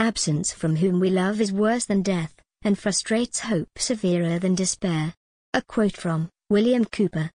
Absence from whom we love is worse than death, and frustrates hope severer than despair. A quote from William Cowper.